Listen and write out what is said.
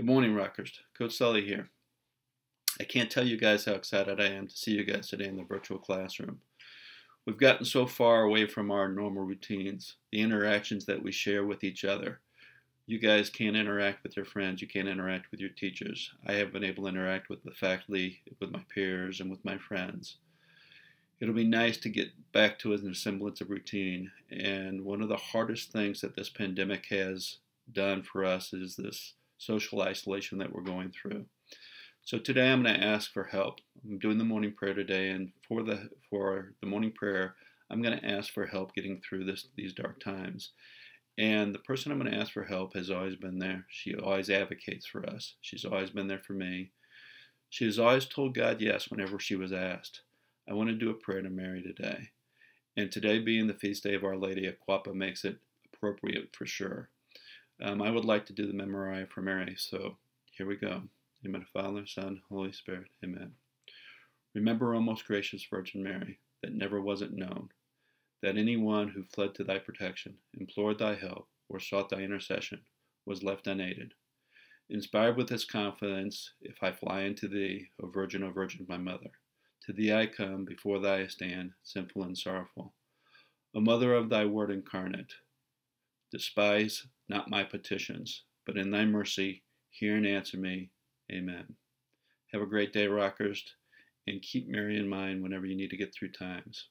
Good morning, Rockers. Coach Sully here. I can't tell you guys how excited I am to see you guys today in the virtual classroom. We've gotten so far away from our normal routines, the interactions that we share with each other. You guys can't interact with your friends, you can't interact with your teachers. I have been able to interact with the faculty, with my peers, and with my friends. It'll be nice to get back to a semblance of routine. And one of the hardest things that this pandemic has done for us is this social isolation that we're going through. So today I'm going to ask for help. I'm doing the morning prayer today, and for the for the morning prayer, I'm going to ask for help getting through this these dark times. And the person I'm going to ask for help has always been there. She always advocates for us. She's always been there for me. She has always told God yes whenever she was asked. I want to do a prayer to Mary today. And today being the feast day of Our Lady of Quapaw makes it appropriate for sure. Um, I would like to do the Memorare for Mary, so here we go. The Father, Son, Holy Spirit. Amen. Remember, O most gracious Virgin Mary, that never was it known that any one who fled to thy protection, implored thy help, or sought thy intercession, was left unaided. Inspired with this confidence, if I fly unto thee, O Virgin, O Virgin, my mother, to thee I come, before thy I stand, sinful and sorrowful. O Mother of thy Word incarnate, despise not my petitions, but in thy mercy hear and answer me. Amen. Have a great day, rockers, and keep Mary in mind whenever you need to get through times.